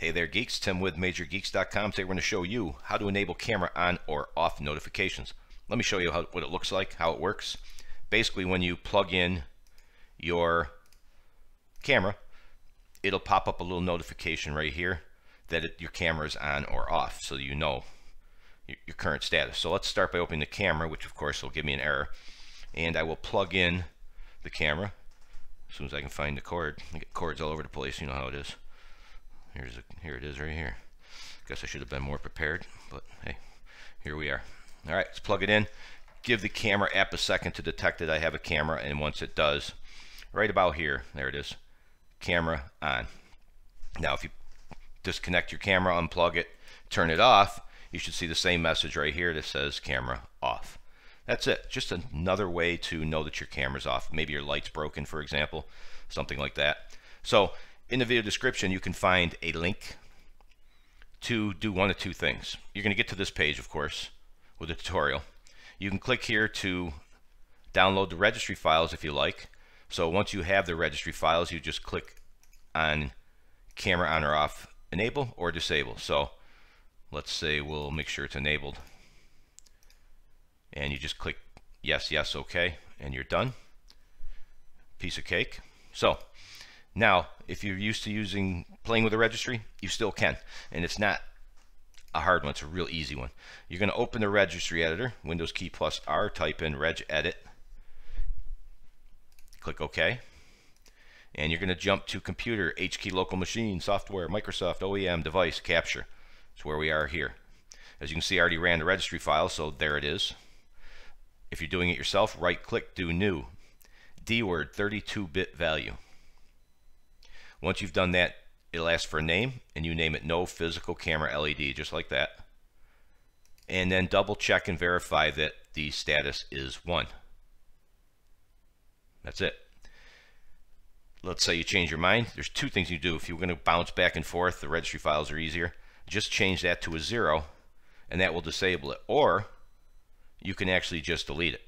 Hey there geeks, Tim with MajorGeeks.com. Today we're going to show you how to enable camera on or off notifications. Let me show you how, what it looks like, how it works. Basically when you plug in your camera, it'll pop up a little notification right here that it, your camera is on or off so you know your, your current status. So let's start by opening the camera, which of course will give me an error. And I will plug in the camera as soon as I can find the cord. I get cords all over the place, you know how it is. Here's a, here it is right here. Guess I should have been more prepared, but hey, here we are. All right, let's plug it in. Give the camera app a second to detect that I have a camera, and once it does, right about here, there it is, camera on. Now, if you disconnect your camera, unplug it, turn it off, you should see the same message right here that says camera off. That's it. Just another way to know that your camera's off. Maybe your light's broken, for example, something like that. So in the video description, you can find a link to do one of two things. You're going to get to this page, of course, with a tutorial. You can click here to download the registry files if you like. So once you have the registry files, you just click on camera on or off, enable or disable. So let's say we'll make sure it's enabled. And you just click yes, yes, okay, and you're done. Piece of cake. So now, if you're used to using playing with a registry, you still can. And it's not a hard one, it's a real easy one. You're going to open the registry editor, Windows key plus R, type in regedit, click OK. And you're going to jump to computer, H key local machine, software, Microsoft, OEM, device, capture. That's where we are here. As you can see, I already ran the registry file, so there it is. If you're doing it yourself, right click, do new. D word, 32-bit value. Once you've done that, it'll ask for a name, and you name it no physical camera LED, just like that. And then double check and verify that the status is 1. That's it. Let's say you change your mind. There's two things you do. If you're going to bounce back and forth, the registry files are easier. Just change that to a 0, and that will disable it. Or you can actually just delete it.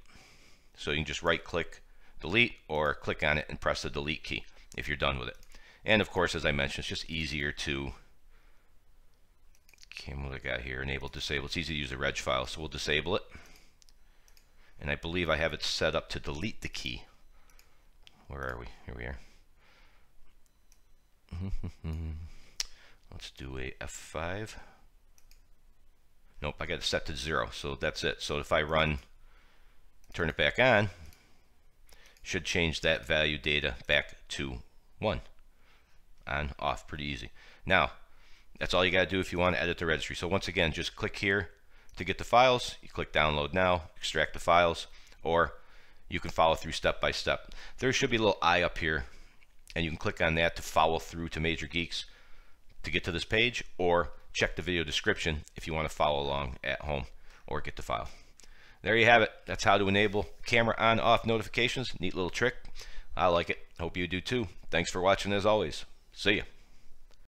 So you can just right click, delete, or click on it and press the delete key if you're done with it. And of course, as I mentioned, it's just easier to, okay, what I got here, enable, disable. It's easy to use a reg file, so we'll disable it. And I believe I have it set up to delete the key. Where are we? Here we are. Let's do a F5. Nope, I got it set to zero, so that's it. So if I run, turn it back on, should change that value data back to one on off pretty easy. Now, that's all you got to do if you want to edit the registry. So once again, just click here to get the files. You click download now, extract the files, or you can follow through step by step. There should be a little eye up here, and you can click on that to follow through to MajorGeeks to get to this page, or check the video description if you want to follow along at home or get the file. There you have it. That's how to enable camera on off notifications. Neat little trick. I like it. Hope you do too. Thanks for watching as always. See ya.